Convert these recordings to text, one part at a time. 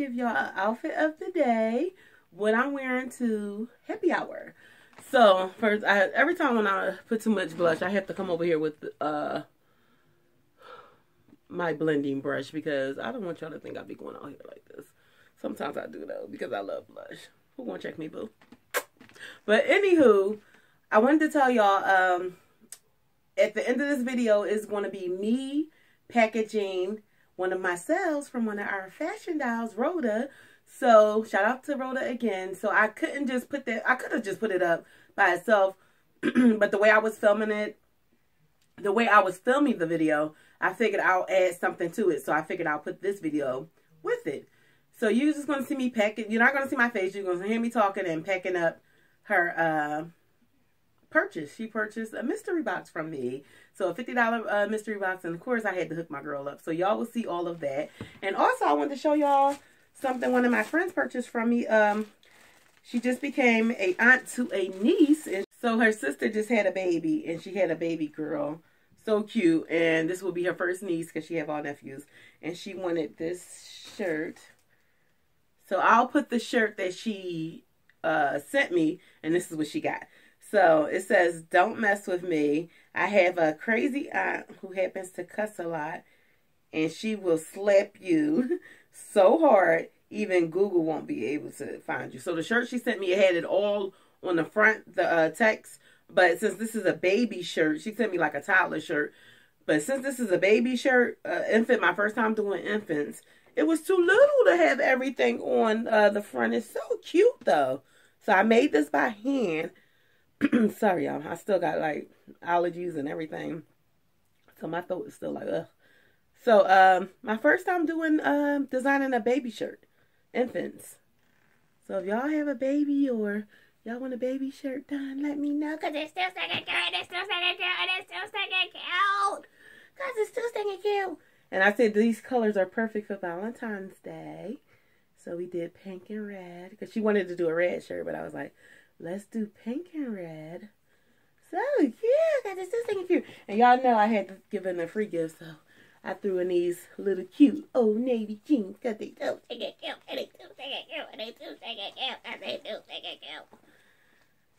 give y'all an outfit of the day, what I'm wearing to happy hour. So first, I, every time when I put too much blush, I have to come over here with uh my blending brush because I don't want y'all to think I be going out here like this. Sometimes I do though because I love blush. Who gonna check me, boo? But anywho, I wanted to tell y'all um at the end of this video is going to be me packaging one of my sales from one of our fashion dolls, Rhoda. So shout out to Rhoda again. So I couldn't just put that, I could have just put it up by itself. but the way I was filming it, the way I was filming the video, I figured I'll add something to it. So I figured I'll put this video with it. So you're just going to see me packing. You're not going to see my face. You're going to hear me talking and packing up her uh, purchase. She purchased a mystery box from me. So a $50 uh, mystery box. And of course, I had to hook my girl up. So y'all will see all of that. And also, I wanted to show y'all something one of my friends purchased from me. Um, She just became a aunt to a niece. And so her sister just had a baby. And she had a baby girl. So cute. And this will be her first niece because she have all nephews. And she wanted this shirt. So I'll put the shirt that she uh, sent me. And this is what she got. So it says, Don't mess with me. I have a crazy aunt who happens to cuss a lot, and she will slap you so hard, even Google won't be able to find you. So the shirt she sent me, it had it all on the front, the uh, text. But since this is a baby shirt, she sent me like a toddler shirt. But since this is a baby shirt, uh, infant, my first time doing infants, it was too little to have everything on uh, the front. It's so cute though. So I made this by hand. Sorry, y'all. I still got like allergies and everything. So my throat is still like, ugh. So, um, my first time doing, um, designing a baby shirt. Infants. So if y'all have a baby or y'all want a baby shirt done, let me know. Cause it's still stinking cute. It's still stinking cute. And it's still stinking cute. Cause it's still stinking cute. And I said these colors are perfect for Valentine's Day. So we did pink and red. Because she wanted to do a red shirt, but I was like, let's do pink and red. So yeah, cause it's still stinking cute. And y'all know I had to give them a free gift, so I threw in these little cute old navy jeans because they so stinking cute. And they so stinking cute. And they so stinking cute. And they so stinking cute.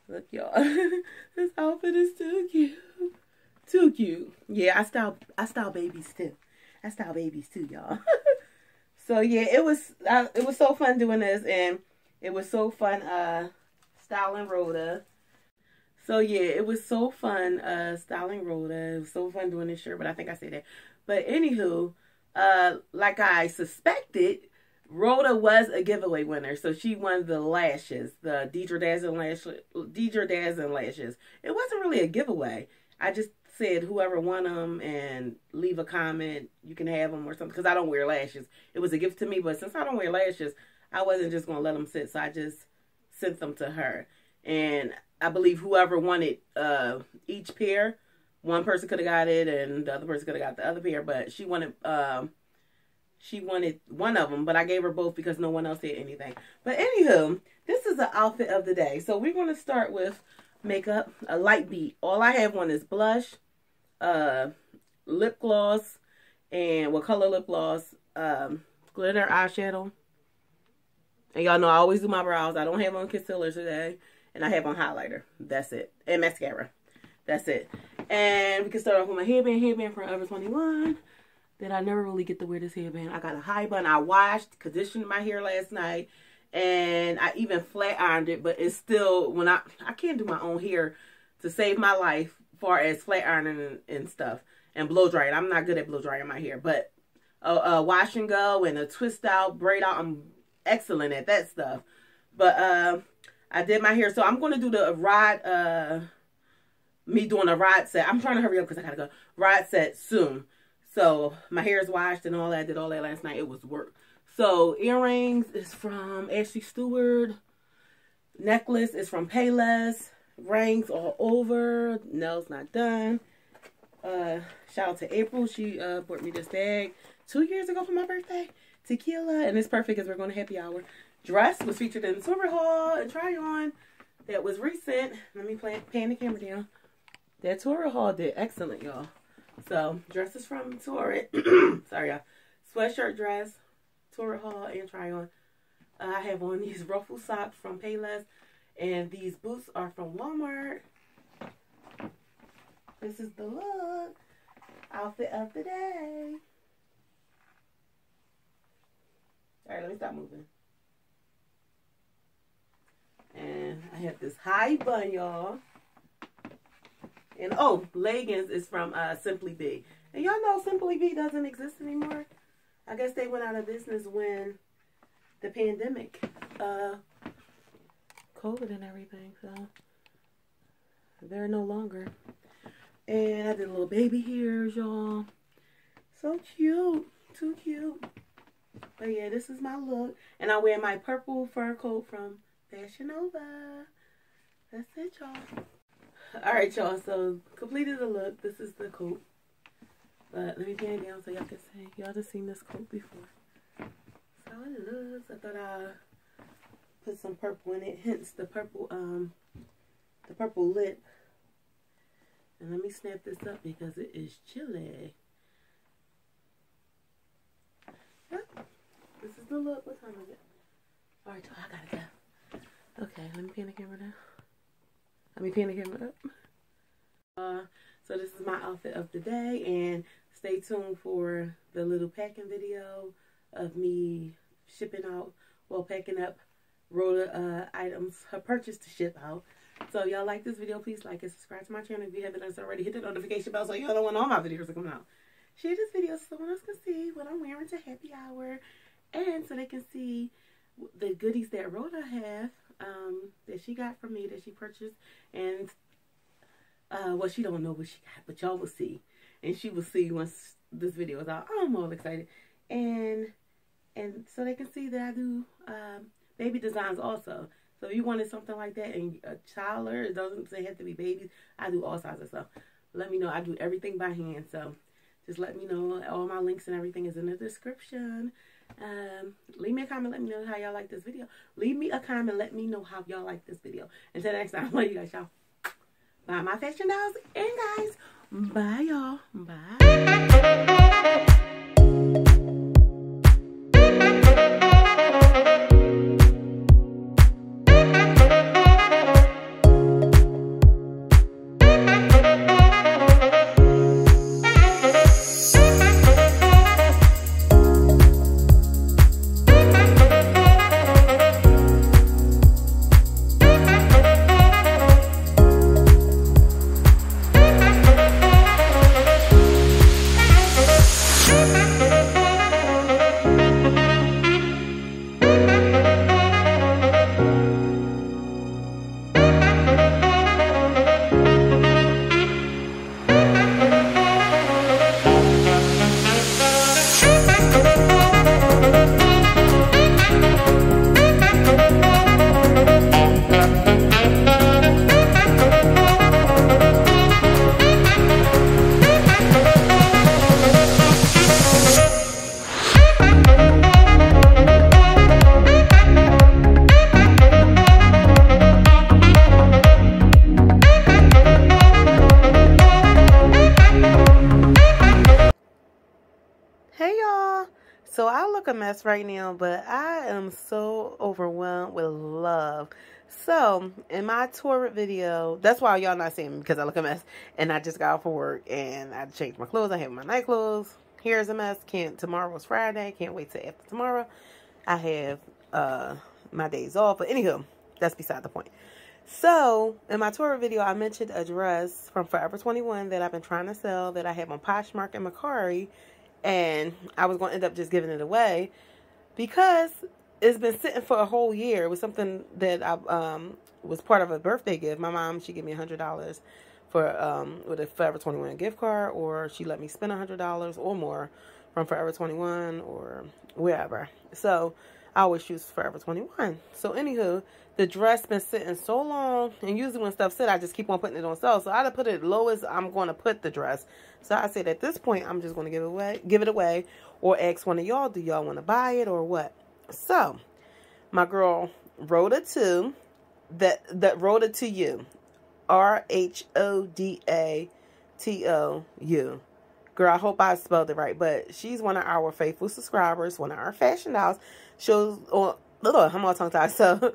Look, y'all. this outfit is too cute. Too cute. Yeah, I style I style babies too. I style babies too, y'all. so yeah, it was it was so fun doing this, and it was so fun uh styling Rhoda. So yeah, it was so fun uh styling Rhoda. It was so fun doing this shirt, but I think I said that. But anywho, uh, like I suspected, Rhoda was a giveaway winner, so she won the lashes, the Deidre Dazzin lashes. Deidre Dazzin lashes. It wasn't really a giveaway. I just said whoever won them and leave a comment, you can have them or something. Because I don't wear lashes. It was a gift to me, but since I don't wear lashes, I wasn't just gonna let them sit. So I just sent them to her, and I believe whoever wanted uh, each pair, one person could have got it, and the other person could have got the other pair. But she wanted. Um, she wanted one of them, but I gave her both because no one else said anything. But anywho, this is the outfit of the day. So we're going to start with makeup, a light beat. All I have on is blush, uh, lip gloss, and what color lip gloss, um, glitter eyeshadow. And y'all know I always do my brows. I don't have on concealer today. And I have on highlighter. That's it. And mascara. That's it. And we can start off with my headband. Headband from Forever 21 that I never really get to wear this headband. I got a high bun. I washed, conditioned my hair last night, and I even flat ironed it. But it's still when I I can't do my own hair to save my life, far as flat ironing and, and stuff and blow drying. I'm not good at blow drying my hair, but a, a wash and go and a twist out, braid out. I'm excellent at that stuff. But uh, I did my hair, so I'm going to do the rod. Uh, me doing a rod set. I'm trying to hurry up because I gotta go rod set soon. So my hair is washed and all that. I did all that last night. It was work. So earrings is from Ashley Stewart. Necklace is from Payless. Rings all over. Nails not done. Uh, shout out to April. She uh, bought me this bag two years ago for my birthday. Tequila. And it's perfect because we're going to happy hour. Dress was featured in Silver Hall and try on. That was recent. Let me play, pan the camera down. That Torrid haul did excellent, y'all. So, dresses from Torrid. Sorry, y'all. sweatshirt dress, tour haul, and try on. Uh, I have on these ruffle socks from Payless, and these boots are from Walmart. This is the look. Outfit of the day. Alright, let me stop moving. And I have this high bun, y'all. And oh, leggings is from uh, Simply Be. And y'all know Simply Be doesn't exist anymore. I guess they went out of business when the pandemic, uh, COVID and everything. So they're no longer. And I did a little baby hairs, y'all. So cute. Too cute. But yeah, this is my look. And I wear my purple fur coat from Fashion Nova. That's it, y'all. Alright, y'all. So, completed the look. This is the coat. But let me pan it down so y'all can see. Y'all just seen this coat before. So it looks. I thought I put some purple in it. Hence the purple, um, the purple lip. And let me snap this up because it is chilly. Look. What time is it? Alright. I gotta go. Okay, let me pan the camera down. Let me pan the camera up. Uh, so this is my outfit of the day, and stay tuned for the little packing video of me shipping out, well, packing up Rhoda uh, items, her purchase to ship out. So if y'all like this video, please like and subscribe to my channel if you haven't already. Hit the notification bell so y'all know when all my videos are coming out. Share this video so someone else can see what I'm wearing to happy hour, and so they can see the goodies that Rhoda have um, that she got from me that she purchased, and uh, well, she don't know what she got, but y'all will see, and she will see once this video is out. I'm all excited, and and so they can see that I do um, baby designs also. So if you wanted something like that and a toddler, it doesn't say have to be babies. I do all sizes stuff. Let me know. I do everything by hand. So just let me know. All my links and everything is in the description. Um, leave me a comment. Let me know how y'all like this video. Leave me a comment. Let me know how y'all like this video. Until next time, love you guys, y'all. Buy my fashion dolls. And guys, bye, y'all. Bye. So I look a mess right now, but I am so overwhelmed with love. So in my tour video, that's why y'all not seeing me because I look a mess. And I just got off of work and I changed my clothes. I have my night clothes. Here's a mess. Can't tomorrow's Friday. Can't wait till after tomorrow. I have uh my days off. But anywho, that's beside the point. So, in my tour video, I mentioned a dress from Forever 21 that I've been trying to sell that I have on Poshmark and Mercari and I was going to end up just giving it away because it's been sitting for a whole year. It was something that I um, was part of a birthday gift. My mom, she gave me a hundred dollars for um, with a Forever 21 gift card, or she let me spend a hundred dollars or more from Forever 21 or wherever. So I always choose Forever 21. So anywho, the dress been sitting so long, and usually when stuff sit, I just keep on putting it on sale. So I would put it low as I'm going to put the dress. So I said at this point, I'm just going to give it away, give it away, or ask one of y'all, do y'all want to buy it or what? So my girl Rhoda to that that Rhodatou, R H O D A T O U girl, I hope I spelled it right, but she's one of our faithful subscribers, one of our fashion dolls. Shows on, ugh, I'm all tongue tied. So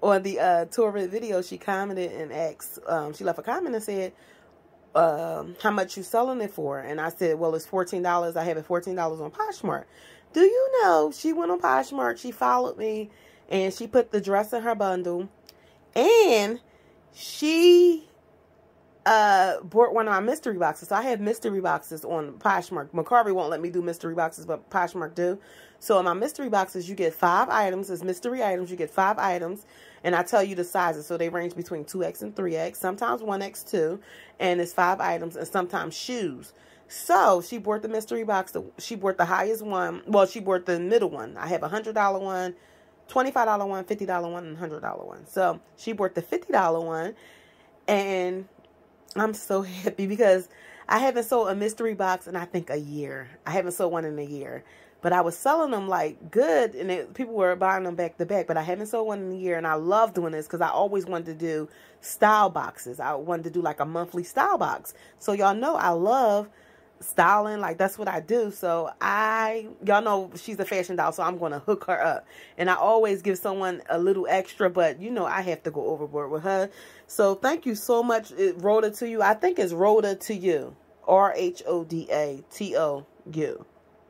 on the uh, tour video, she commented and asked, um, she left a comment and said, um, how much you selling it for? And I said, well, it's $14. I have it $14 on Poshmark. Do you know she went on Poshmark, she followed me, and she put the dress in her bundle, and she uh bought one of my mystery boxes. So I have mystery boxes on Poshmark. Mercari won't let me do mystery boxes, but Poshmark do. So in my mystery boxes, you get five items. As mystery items, you get five items. And I tell you the sizes. So they range between 2X and 3X. Sometimes 1X2. And it's five items. And sometimes shoes. So she bought the mystery box. She bought the highest one. Well, she bought the middle one. I have a $100 one, $25 one, $50 one, and $100 one. So she bought the $50 one. And I'm so happy because I haven't sold a mystery box in I think a year. I haven't sold one in a year. But I was selling them like good and it, people were buying them back to back. But I haven't sold one in a year and I love doing this because I always wanted to do style boxes. I wanted to do like a monthly style box. So y'all know I love styling like that's what I do. So I y'all know she's a fashion doll so I'm to hook her up. And I always give someone a little extra but you know I have to go overboard with her. So thank you so much. It, Rhodatou. I think it's Rhodatou. R-H-O-D-A-T-O-U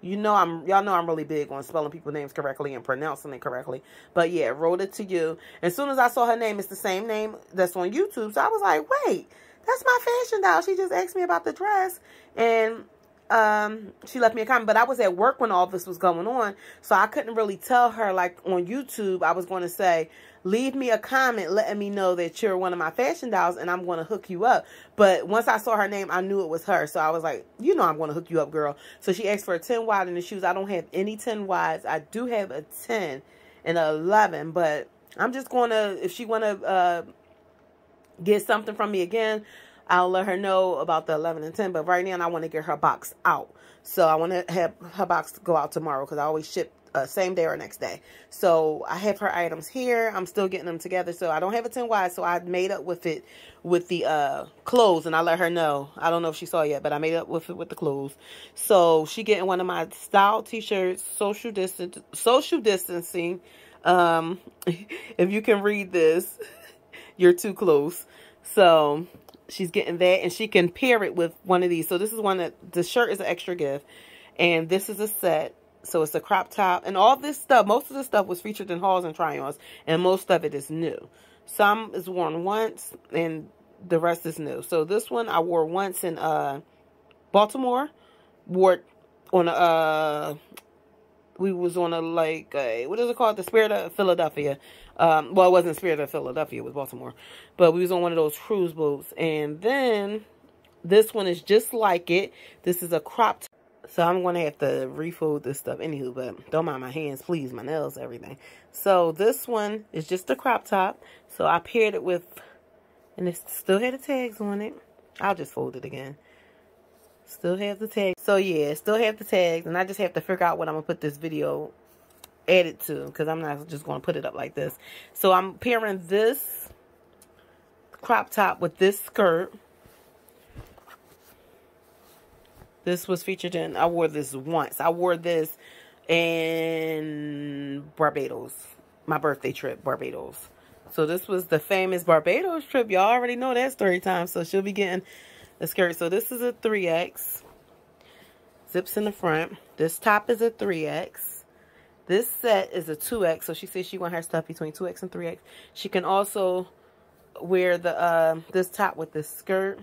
you know I'm y'all know I'm really big on spelling people's names correctly and pronouncing it correctly. But yeah Rhodatou. As soon as I saw her name it's the same name that's on YouTube so I was like wait that's my fashion doll. She just asked me about the dress and um, she left me a comment, but I was at work when all this was going on, so I couldn't really tell her, like, on YouTube, I was going to say, leave me a comment letting me know that you're one of my fashion dolls, and I'm going to hook you up, but once I saw her name, I knew it was her, so I was like, you know I'm going to hook you up, girl, so she asked for a 10 wide in the shoes, I don't have any 10 wides, I do have a 10 and an 11, but I'm just going to, if she want to, uh, get something from me again, I'll let her know about the 11 and 10. But right now, I want to get her box out. So I want to have her box go out tomorrow because I always ship uh, same day or next day. So I have her items here. I'm still getting them together. So I don't have a 10 wide. So I made up with it with the uh, clothes. And I let her know. I don't know if she saw yet, but I made up with it with the clothes. So she getting one of my style t-shirts, social distance, social distancing. Um, if you can read this, you're too close. So she's getting that and she can pair it with one of these. So this is one that the shirt is an extra gift and this is a set. So it's a crop top and all this stuff, most of the stuff was featured in hauls and try-ons and most of it is new. Some is worn once and the rest is new. So this one I wore once in uh Baltimore, wore on a uh we was on a like a, what is it called the spirit of philadelphia um well it wasn't spirit of philadelphia it was baltimore. But we was on one of those cruise boats. And then this one is just like it. This is a crop so i'm gonna have to refold this stuff. Anywho but don't mind my hands please my nails everything. So this one is just a crop top. So i paired it with and it still had the tags on it. I'll just fold it again. Still have the tag. So yeah, still have the tags. And I just have to figure out what I'm going to put this video added to. Because I'm not just going to put it up like this. So I'm pairing this crop top with this skirt. This was featured in, I wore this once. I wore this in Barbados. My birthday trip, Barbados. So this was the famous Barbados trip. Y'all already know that story time. So she'll be getting the skirt. So this is a 3X. Zips in the front. This top is a 3X. This set is a 2X. So she says she want her stuff between 2X and 3X. She can also wear the uh, this top with this skirt.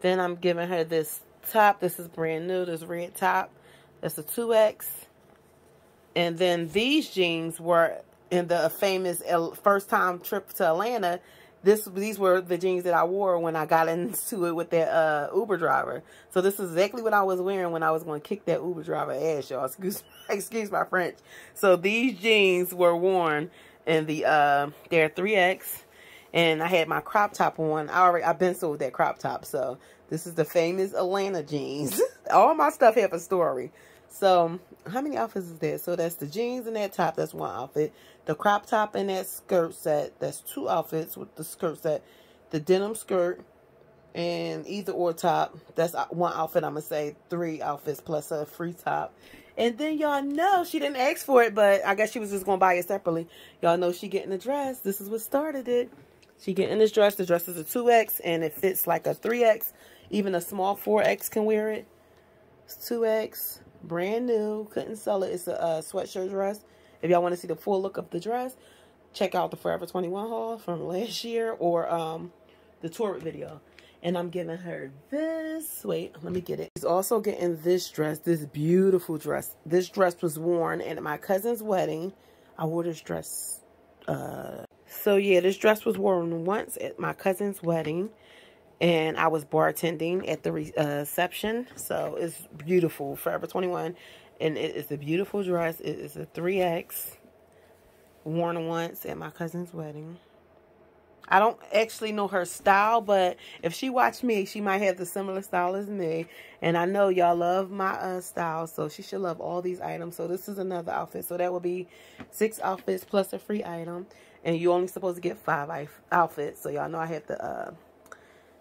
Then I'm giving her this top. This is brand new. This red top. That's a 2X. And then these jeans were in the famous first time trip to Atlanta this these were the jeans that I wore when I got into it with that uh, Uber driver. So this is exactly what I was wearing when I was going to kick that Uber driver ass, y'all. Excuse excuse my French. So these jeans were worn in the uh, they're 3X and I had my crop top on. I already I've been sold that crop top. So this is the famous Atlanta jeans. All my stuff have a story. So how many outfits is that? So that's the jeans and that top. That's one outfit. The crop top and that skirt set. That's two outfits with the skirt set. The denim skirt and either or top. That's uh, one outfit. I'm gonna say three outfits plus a free top. And then y'all know she didn't ask for it, but I guess she was just gonna buy it separately. Y'all know she getting a dress. This is what started it. She getting this dress. The dress is a 2X and it fits like a 3X. Even a small 4X can wear it. It's 2X. Brand new. Couldn't sell it. It's a, a sweatshirt dress. If y'all want to see the full look of the dress, check out the Forever 21 haul from last year or um, the tour video. And I'm giving her this. Wait, let me get it. She's also getting this dress, this beautiful dress. This dress was worn at my cousin's wedding. I wore this dress. Uh, so, yeah, this dress was worn once at my cousin's wedding. And I was bartending at the reception. So, it's beautiful. Forever 21. And it is a beautiful dress. It is a 3X. Worn once at my cousin's wedding. I don't actually know her style, but if she watched me, she might have the similar style as me. And I know y'all love my uh, style, so she should love all these items. So this is another outfit. So that will be six outfits plus a free item. And you only supposed to get five outfits. So y'all know I have to uh,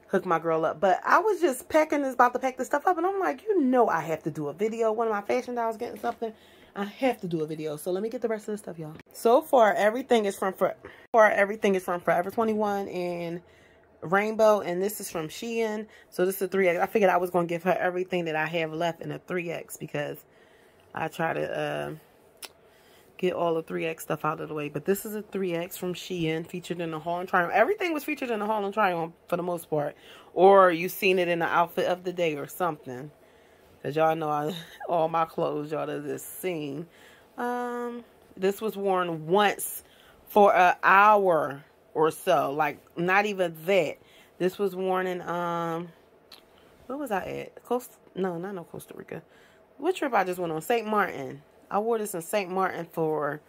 hook my girl up. But I was just packing this, about to pack this stuff up. And I'm like, you know I have to do a video. One of my fashion dolls getting something. I have to do a video. So let me get the rest of the stuff, y'all. So far, everything is from for far everything is from Forever 21 and Rainbow, and this is from Shein. So this is a 3X. I figured I was going to give her everything that I have left in a 3X because I try to uh, get all the 3X stuff out of the way. But this is a 3X from Shein featured in the Haul and Try On. Everything was featured in the Haul and Try On for the most part. Or you seen it in the outfit of the day or something. Because y'all know I, all my clothes y'all have just seen. Um, this was worn once for an hour or so. Like, not even that. This was worn in, um, where was I at? Coast, no, not no Costa Rica. What trip I just went on? St. Martin. I wore this in St. Martin for,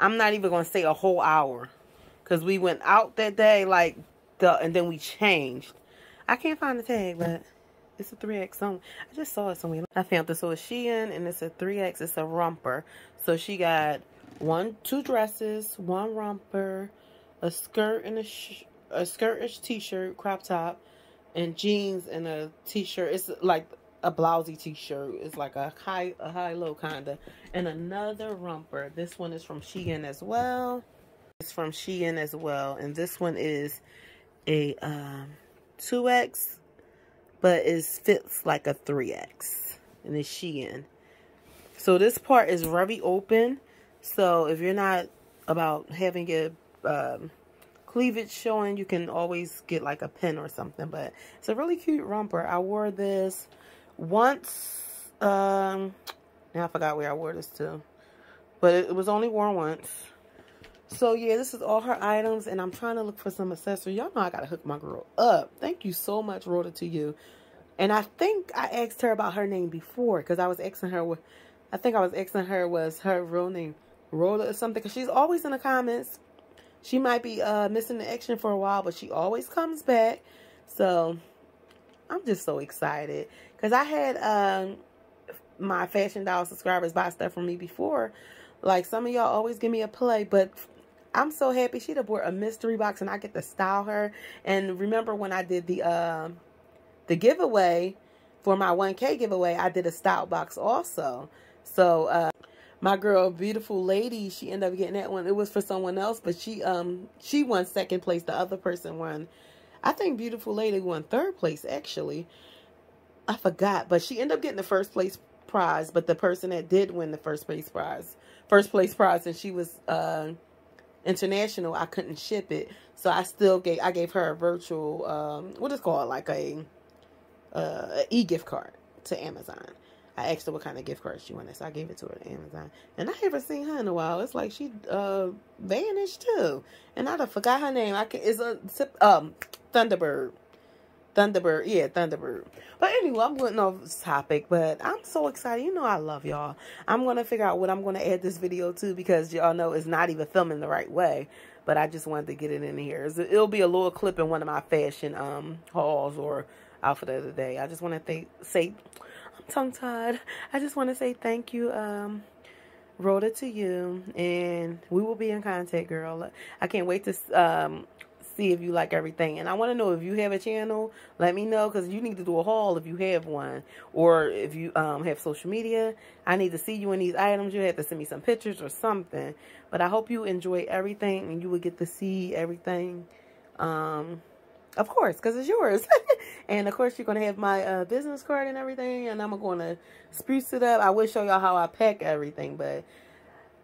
I'm not even going to say a whole hour. Because we went out that day, like, the, and then we changed. I can't find the tag, but it's a 3X song. I just saw it somewhere. I found this. So it's Shein and it's a 3X. It's a romper. So she got one, two dresses, one romper, a skirt and a, a skirtish t-shirt, crop top, and jeans and a t-shirt. It's like a blousey t-shirt. It's like a high, a high-low kind of. And another romper. This one is from Shein as well. It's from Shein as well. And this one is a um, 2X but it fits like a 3X. And it's Shein. So this part is very open. So if you're not about having your um, cleavage showing, you can always get like a pin or something. But it's a really cute romper. I wore this once. Um, now I forgot where I wore this to. But it, it was only worn once. So yeah, this is all her items, and I'm trying to look for some accessories. Y'all know I gotta hook my girl up. Thank you so much, Rhoda, to you. And I think I asked her about her name before, because I was asking her, I think I was asking her was her real name Rhoda or something, because she's always in the comments. She might be uh, missing the action for a while, but she always comes back. So I'm just so excited, because I had um, my Fashion Doll subscribers buy stuff from me before. Like some of y'all always give me a play, but I'm so happy she'd have bought a mystery box and I get to style her. And remember when I did the uh, the giveaway for my 1K giveaway, I did a style box also. So uh, my girl, beautiful lady, she ended up getting that one. It was for someone else, but she um she won second place. The other person won. I think beautiful lady won third place actually. I forgot, but she ended up getting the first place prize. But the person that did win the first place prize, first place prize, and she was uh international, I couldn't ship it. So I still gave I gave her a virtual um what is called like a uh e-gift card to Amazon. I asked her what kind of gift card she wanted, so I gave it to her to Amazon. And I haven't seen her in a while. It's like she uh vanished too, and I forgot her name. I can it's a um Thunderbird. Thunderbird, yeah, Thunderbird. But anyway, I'm going off topic, but I'm so excited. You know I love y'all. I'm going to figure out what I'm going to add this video to because y'all know it's not even filming the right way. But I just wanted to get it in here. It'll be a little clip in one of my fashion um hauls or outfit of the day. I just want to say, I'm tongue-tied. I just want to say thank you, um, Rhoda, to you. And we will be in contact, girl. I can't wait to um, see if you like everything. And I want to know if you have a channel, let me know because you need to do a haul if you have one. Or if you um, have social media, I need to see you in these items. You have to send me some pictures or something. But I hope you enjoy everything and you will get to see everything. Um, of course, because it's yours. and of course, you're going to have my uh, business card and everything. And I'm going to spruce it up. I will show y'all how I pack everything. But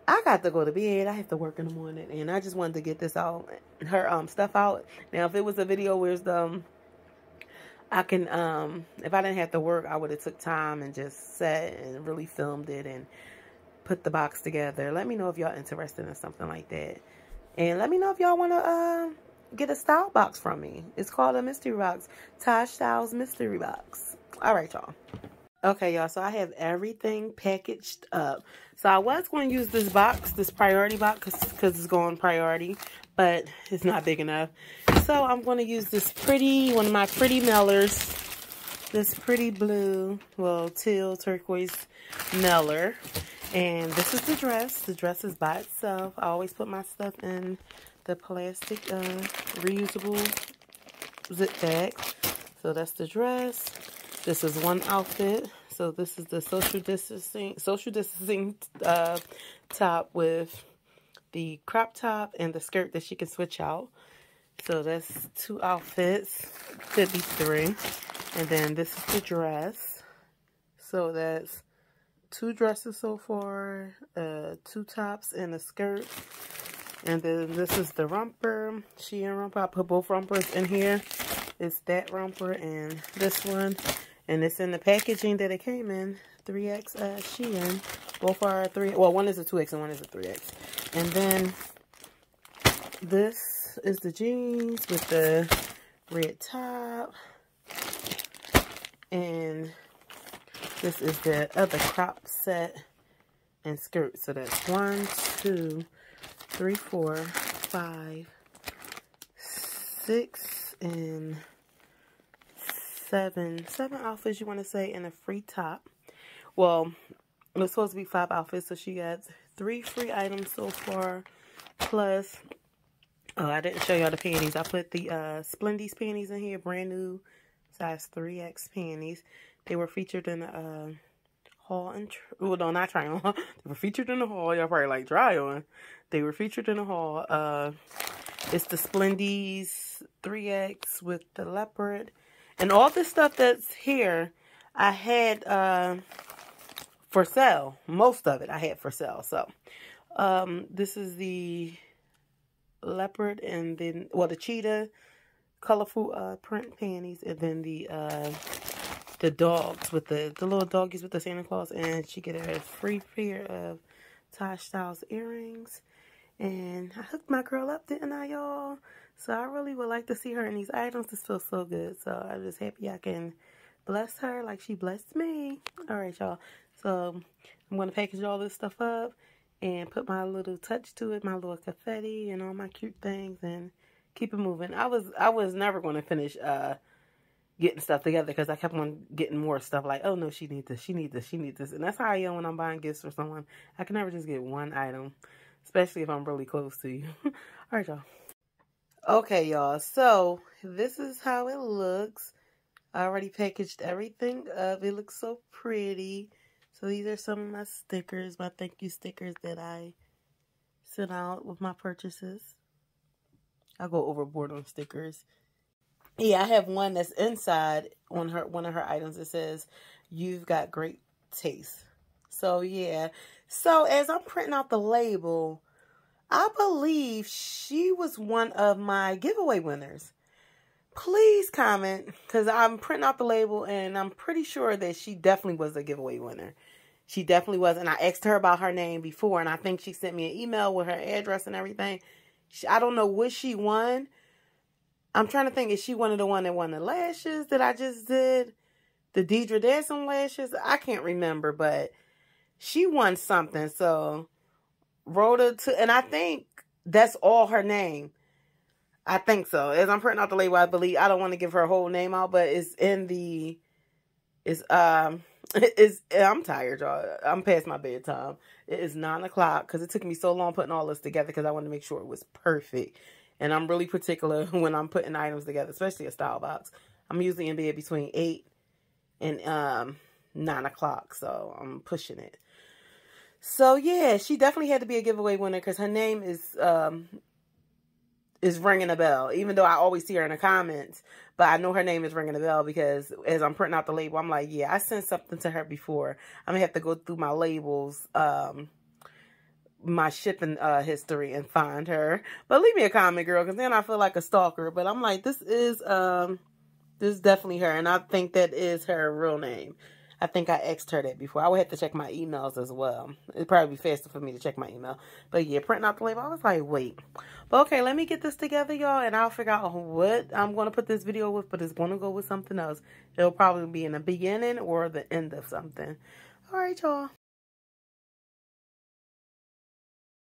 I got to go to bed. I have to work in the morning. And I just wanted to get this all, her um stuff out. Now, if it was a video where the, um, I can, um, if I didn't have to work, I would have took time and just sat and really filmed it and put the box together. Let me know if y'all interested in something like that. And let me know if y'all want to, uh, get a style box from me. It's called a mystery box. Taj Styles mystery box. All right, y'all. Okay, y'all. So I have everything packaged up. So I was going to use this box, this priority box, because it's going priority, but it's not big enough. So I'm going to use this pretty, one of my pretty mailers, this pretty blue, well, teal turquoise mailer. And this is the dress. The dress is by itself. I always put my stuff in the plastic uh, reusable zip bag. So that's the dress. This is one outfit. So this is the social distancing social distancing uh, top with the crop top and the skirt that she can switch out. So that's two outfits. Could be three. And then this is the dress. So that's two dresses so far, uh, two tops and a skirt. And then this is the romper, Shein romper. I put both rompers in here. It's that romper and this one. And it's in the packaging that it came in. 3X uh, Shein. Both are 3 Well, one is a 2X and one is a 3X. And then this is the jeans with the red top. And this is the other crop set and skirt. So that's one, two, three, four, five, six, and seven. Seven outfits you want to say in a free top. Well, it's supposed to be five outfits, so she got three free items so far. Plus, oh, I didn't show y'all the panties. I put the uh, Splendies panties in here, brand new size 3X panties. They were featured in a uh, haul and, well, no, not try on. they were featured in the haul. Y'all probably like try on. They were featured in the haul. Uh, it's the Splendies 3X with the leopard. And all this stuff that's here, I had uh, for sale. Most of it I had for sale. So, um, this is the leopard and then, well, the cheetah colorful uh, print panties. And then the uh, the dogs with the, the little doggies with the Santa Claus. And she get a free pair of Taj Styles earrings. And I hooked my girl up, didn't I, y'all? So I really would like to see her in these items. This feels so good. So I'm just happy I can bless her like she blessed me. All right, y'all. So I'm going to package all this stuff up and put my little touch to it, my little confetti and all my cute things and keep it moving. I was I was never going to finish uh getting stuff together because I kept on getting more stuff like, oh no, she needs this, she needs this, she needs this. And that's how I am when I'm buying gifts for someone. I can never just get one item especially if I'm really close to you. All right, y'all. Okay, y'all. So this is how it looks. I already packaged everything up. It looks so pretty. So these are some of my stickers, my thank you stickers that I sent out with my purchases. I'll go overboard on stickers. Yeah, I have one that's inside on her one of her items. It says, "You've got great taste." So yeah, so as I'm printing out the label, I believe she was one of my giveaway winners. Please comment because I'm printing out the label and I'm pretty sure that she definitely was a giveaway winner. She definitely was. And I asked her about her name before and I think she sent me an email with her address and everything. She, I don't know what she won. I'm trying to think, is she one of the one that won the lashes that I just did? The Deidre Dancing lashes? I can't remember, but she won something. So Rhoda to and I think that's all her name. I think so. As I'm printing out the label, I believe I don't want to give her whole name out, but it's in the it's um it's I'm tired, y'all. I'm past my bedtime. It is nine o'clock because it took me so long putting all this together because I wanted to make sure it was perfect. And I'm really particular when I'm putting items together, especially a style box. I'm usually in bed between 8 and um, 9 o'clock. So I'm pushing it. So yeah, she definitely had to be a giveaway winner because her name is um, is ringing a bell. Even though I always see her in the comments, but I know her name is ringing a bell because as I'm printing out the label, I'm like, yeah, I sent something to her before. I'm gonna have to go through my labels, um, my shipping uh, history and find her. But leave me a comment, girl, because then I feel like a stalker. But I'm like, this is um, this is definitely her, and I think that is her real name. I think I asked her that before. I would have to check my emails as well. It'd probably be faster for me to check my email. But yeah, printing out the label, I was like, wait. But okay, let me get this together, y'all, and I'll figure out what I'm going to put this video with, but it's going to go with something else. It'll probably be in the beginning or the end of something. All right, y'all.